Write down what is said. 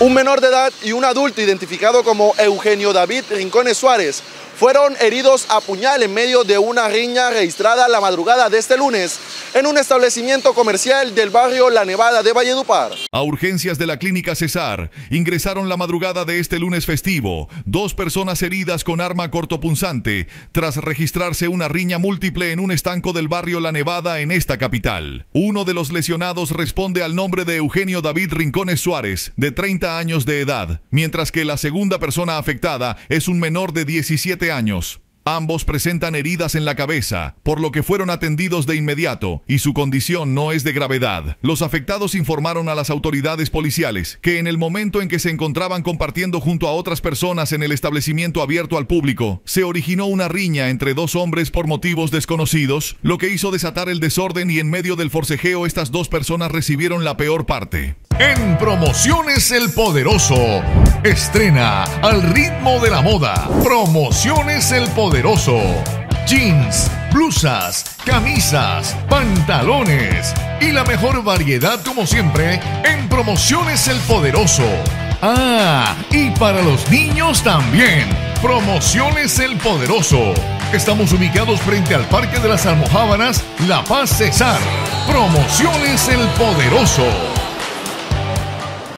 Un menor de edad y un adulto identificado como Eugenio David Rincones Suárez fueron heridos a puñal en medio de una riña registrada la madrugada de este lunes en un establecimiento comercial del barrio La Nevada de Valledupar. A urgencias de la clínica Cesar ingresaron la madrugada de este lunes festivo dos personas heridas con arma cortopunzante tras registrarse una riña múltiple en un estanco del barrio La Nevada en esta capital. Uno de los lesionados responde al nombre de Eugenio David Rincones Suárez, de 30 años de edad, mientras que la segunda persona afectada es un menor de 17 años. Ambos presentan heridas en la cabeza, por lo que fueron atendidos de inmediato y su condición no es de gravedad. Los afectados informaron a las autoridades policiales que en el momento en que se encontraban compartiendo junto a otras personas en el establecimiento abierto al público, se originó una riña entre dos hombres por motivos desconocidos, lo que hizo desatar el desorden y en medio del forcejeo estas dos personas recibieron la peor parte. En Promociones El Poderoso, estrena al ritmo de la moda. Promociones El Poderoso. Jeans, blusas, camisas, pantalones y la mejor variedad como siempre en Promociones El Poderoso. Ah, y para los niños también. Promociones El Poderoso. Estamos ubicados frente al Parque de las Almojábanas, La Paz Cesar. Promociones El Poderoso.